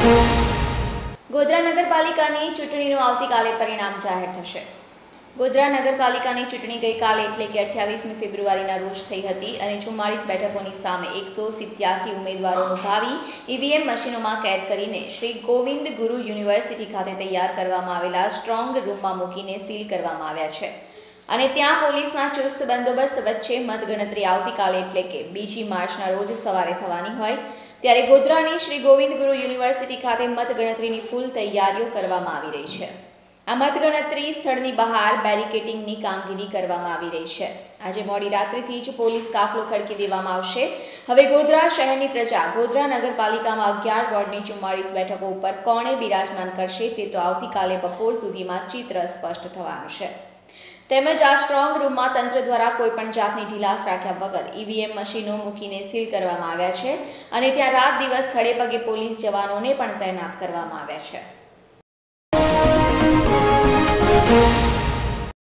ગોધરા નગરપાલિકાની ચૂંટણીનું આવતીકાલે પરિણામ જાહેર થશે. ગોધરા નગરપાલિકાની ચૂંટણી ગઈકાલે એટલે કે અઠ્યાવીસમી ફેબ્રુઆરીના રોજ થઈ હતી અને ચુમ્માળીસ બેઠકોની સામે એકસો સિત્યાસી ઉમેદવારોનું ભાવિ ઈવીએમ મશીનોમાં કેદ કરીને શ્રી ગોવિંદ ગુરુ યુનિવર્સિટી ખાતે તૈયાર કરવામાં આવેલા સ્ટ્રોંગ રૂમમાં મૂકીને સીલ કરવામાં આવ્યા છે. અને ત્યાં પોલીસના ચુસ્ત બંદોબસ્ત વચ્ચે મતગણતરી આવતીકાલે એટલે કે બીજી માર્ચના રોજ સવારે થવાની હોય. ત્યારે ગોધરાની શ્રી ગોવિંદ ગુરુ યુનિવર્સિટી ખાતે મતગણતરીની ફૂલ તૈયારીઓ કરવામાં આવી રહી છે. આ મતગણતરી સ્થળની બહાર બેરિકેટિંગની કામગીરી કરવામાં આવી રહી છે. આજે મોડી રાત્રિથી જ પોલીસ કાફલો ખડકી દેવામાં આવશે. હવે ગોધરા શહેરની પ્રજા ગોધરા નગરપાલિકામાં અગિયાર વોર્ડની ચુમ્માળીસ બેઠકો ઉપર કોણે બિરાજમાન કરશે તે તો આવતીકાલે બપોર સુધીમાં ચિત્ર સ્પષ્ટ થવાનું છે. તેમજ આ સ્ટ્રોંગ રૂમમાં તંત્ર દ્વારા કોઈપણ જાતની ઢીલાસ રાખ્યા વગર ઈવીએમ મશીનો મૂકીને સીલ કરવામાં આવ્યા છે અને ત્યાં રાત દિવસ ખડે પગે પોલીસ જવાનોને પણ તૈનાત કરવામાં આવ્યા છે.